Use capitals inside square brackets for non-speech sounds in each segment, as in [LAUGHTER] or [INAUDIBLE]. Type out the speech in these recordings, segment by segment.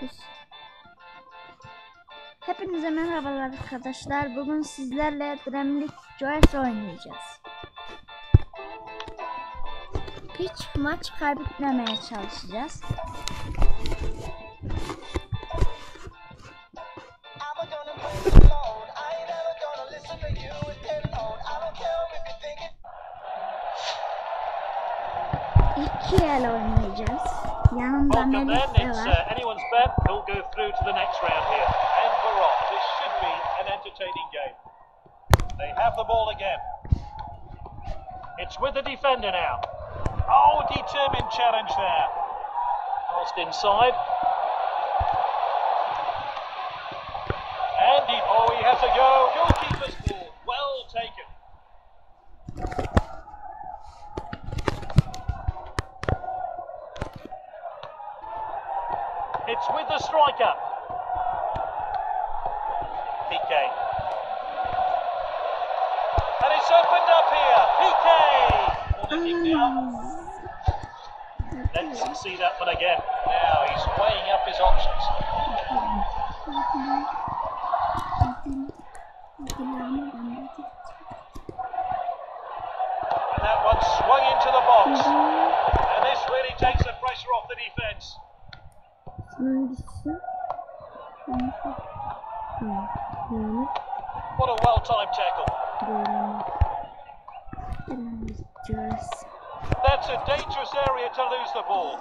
yapıyoruz? Hepinize merhabalar arkadaşlar. Bugün sizlerle Dremlik Joyce oynayacağız. Hiç maç kaybetmemeye çalışacağız. İki el oynayacağız. Yanımda Melis de var. Bet who'll go through to the next round here. And Baron, this should be an entertaining game. They have the ball again. It's with the defender now. Oh, determined challenge there. Lost inside. And he, oh, he has a go. Goalkeeper's ball. Well taken. It's with the striker. PK. And it's opened up here. PK. Well. Ah. Let's see that one again. Now he's weighing up his options. And that one swung into the box. Mm-hmm. And this really takes the pressure off the defence. What a well-timed tackle. That's a dangerous area to lose the ball.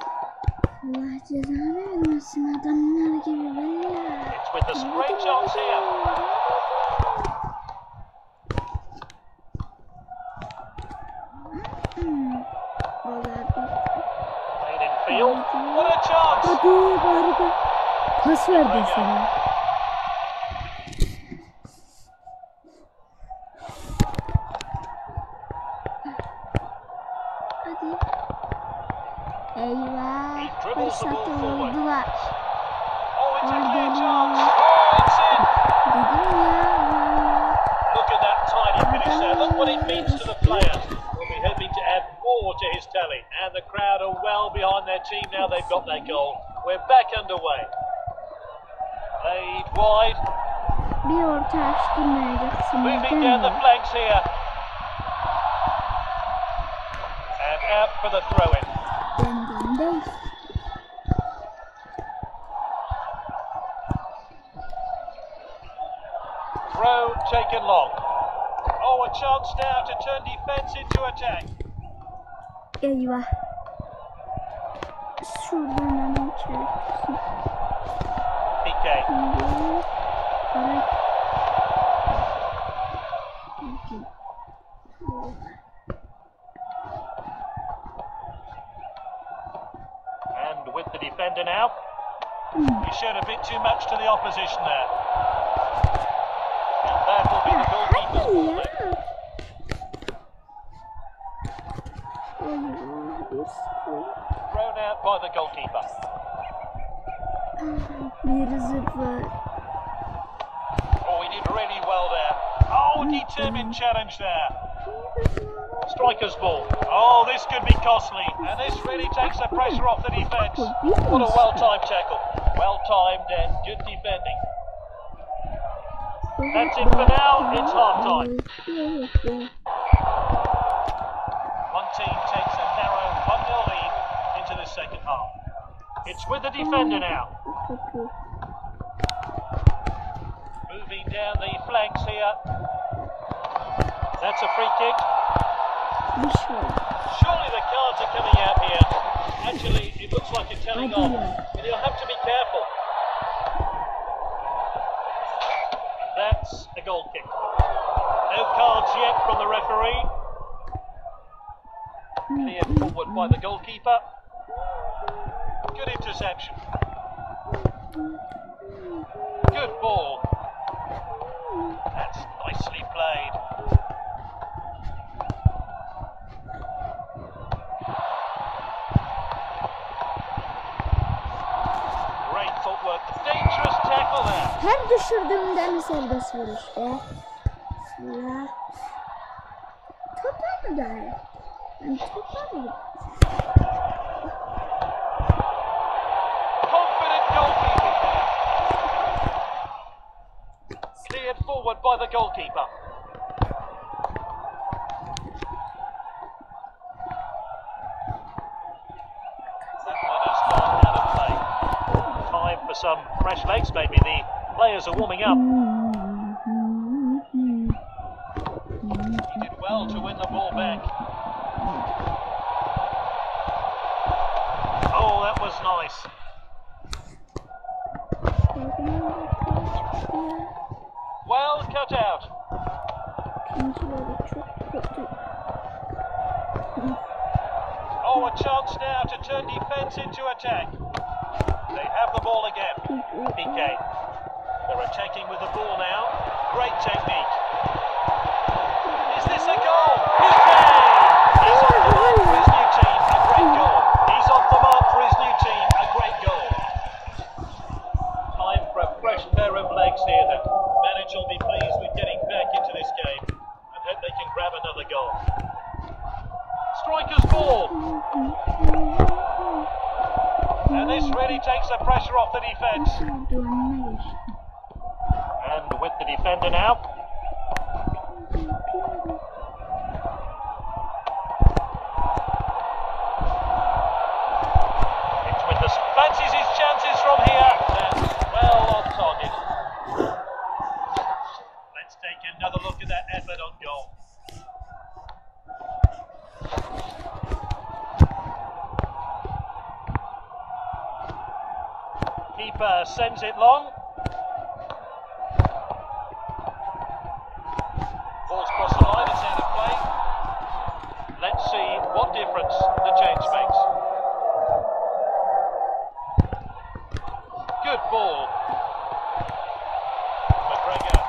It's with the great chance here. Pas verdin sana. Hadi. Eyvah. He dribbles the Fırsatı ball forward. vurdular. Oh, it's a Hadi clear lan. chance. Oh, it's in. Dedim ya. Look at that tidy finish. Look what it means to the players. We'll be hoping to add more to his tally. And the crowd are well behind their team now they've got their goal. We're back underway. Played wide. Bir orta açtırmayacaksınız Moving down the flanks here. And out for the throw-in. Throw taken long. Oh, a chance now to turn defence into attack. Eyvah. Şuradan Showed a bit too much to the opposition there. And that will be the goalkeeper's ball ya. then. Eyvah. Bir sıfır. Thrown out by the goalkeeper. Bir sıfır. Oh, he did really well there. Oh, determined challenge there. Striker's ball. Oh, this could be costly. And this really takes the pressure off the defence. What a well-timed tackle. Well-timed and good defending. That's it for now. It's half-time. One team takes a narrow 1-0 lead into the second half. It's with the defender now. Moving down the flanks here. That's a free kick. Surely the cards are coming out here. Actually, it looks like a telling off. But you'll have to be careful. That's a goal kick. No cards yet from the referee. Cleared forward by the goalkeeper. Good interception. Good ball. That's nicely played. Great footwork. Dangerous tackle there. Her düşürdüğümde mi serbest vuruş be? Ya. Topa mı dair? I'm so sorry. Confident goalkeeping. Cleared forward by the goalkeeper. Time for some fresh legs, maybe. The players are warming up. He [LAUGHS] did well to win the ball back. Oh, that was nice. Well cut out. Oh, a chance now to turn defence into attack. They have the ball again. PK. They're attacking with the ball now. Great technique. Is this a goal? PK! He's off the mark for his new team. A great goal. He's off the mark for his new team. A great goal. Time for a fresh pair of then. Manager will be pleased with getting back into this game and hope they can grab another goal. Striker's ball. And this really takes the pressure off the defence. And with the defender now. Keeper sends it long. Ball's crossed the line, it's out of play. Let's see what difference the change makes. Good ball. McGregor.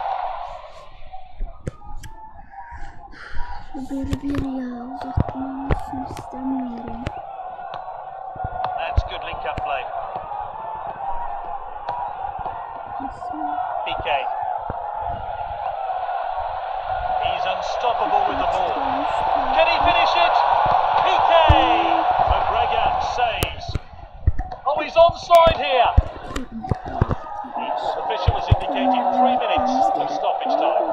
Bir ya uzatmasını istemiyorum. That's good link up play. PK. He's unstoppable with the ball. Can he finish it? PK! McGregor saves. Oh, he's onside here. The official has indicated three minutes of stoppage time.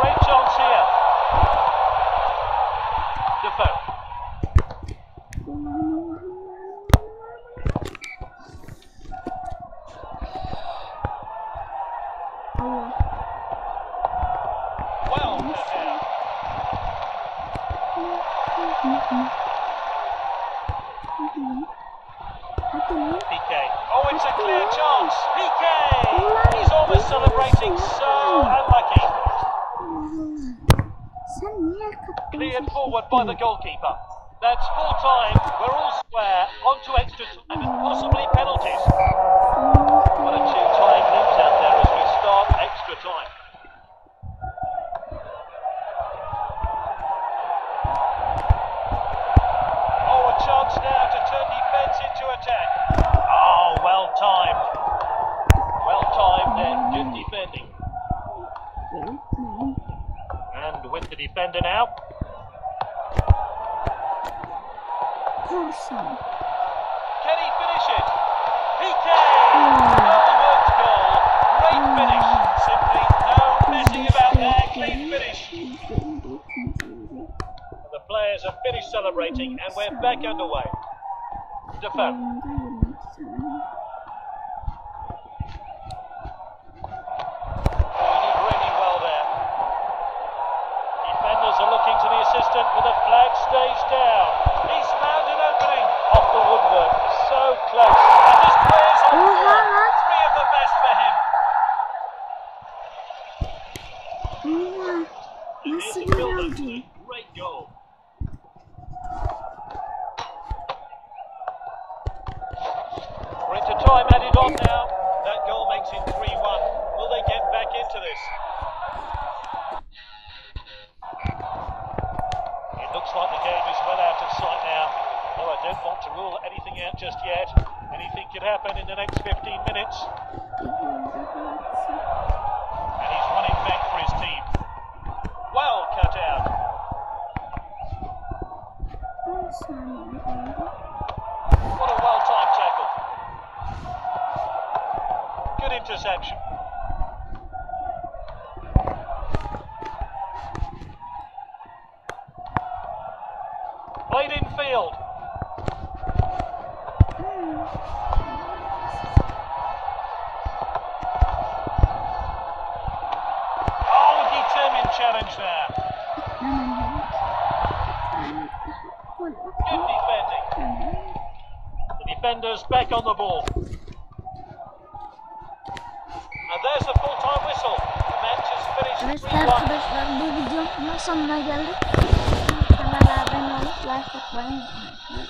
Great chance here. Defoe. Allah. Well cut out. Hadi lan. PK. Oh, it's a clear chance. PK! He's almost celebrating so unlucky. Cleared forward by the goalkeeper. That's full time. We're all defender now. Korsan. Can he finish it? PK! Well worked goal. Great finish. Simply no messing about there. Clean finish. The players have finished celebrating and we're back underway. Defoe. Could happen in the next 15 minutes. Defenders back on the ball. And there's the full-time whistle. The match is finished Evet 3-1. arkadaşlar bu videonun sonuna geldik. Kanala abone olup like atmayı unutmayın.